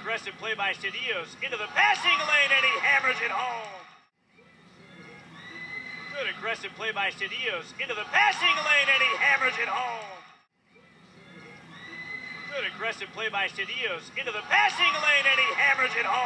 aggressive play by Sedillos into the passing lane, and he hammers it home. Good aggressive play by Sedillos into the passing lane, and he hammers it home. Good aggressive play by Sedillos into the passing lane, and he hammers it home.